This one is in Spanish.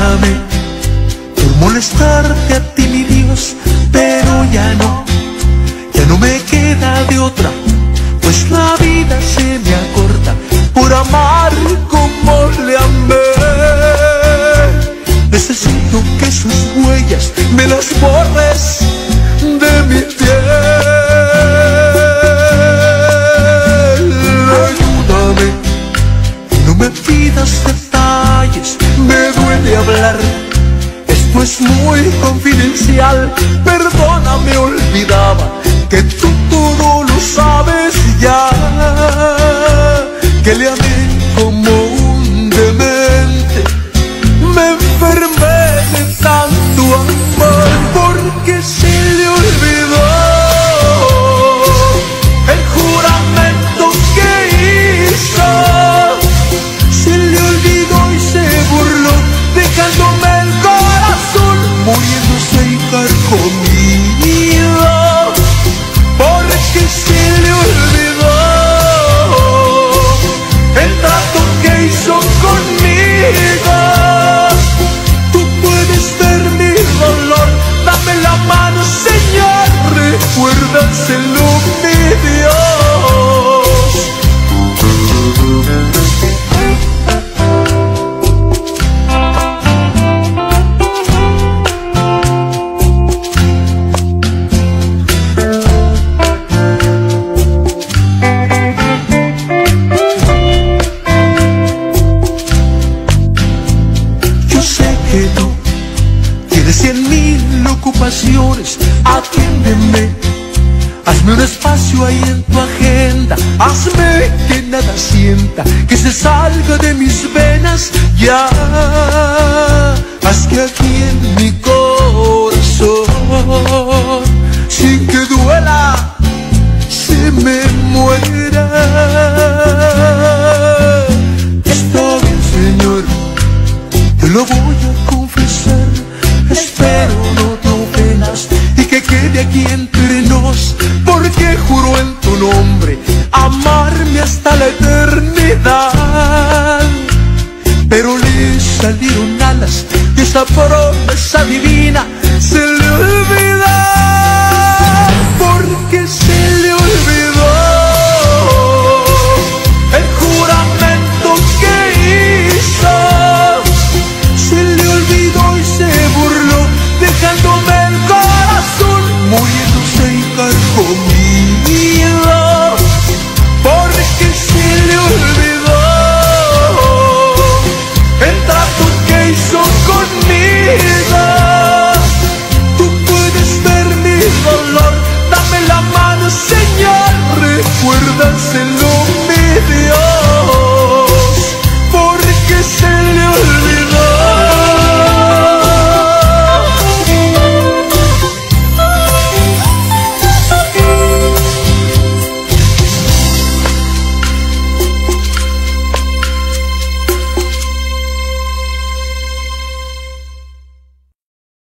por molestarte a ti, mi Dios, pero ya no, ya no me queda de otra, pues la vida se me acorta por amar como le amé. Necesito que sus Es muy confidencial, perdóname, olvidaba que tú todo lo sabes ya. Recuérdaselo, mi Dios. Mil ocupaciones, atiéndeme. Hazme un espacio ahí en tu agenda, hazme que nada sienta, que se salga de mis venas ya. Haz que aquí en mi corazón, sin que duela, se me muera. Está bien, Señor, te lo voy a confesar. Espero no quede aquí entre nos, porque juro en tu nombre amarme hasta la eternidad. Pero le salieron alas y esa promesa divina se le olvida, Enseñar comida porque se le olvidó el trato que hizo conmigo. Tú puedes ver mi dolor, dame la mano, Señor, recuérdaselo, mi Dios, porque se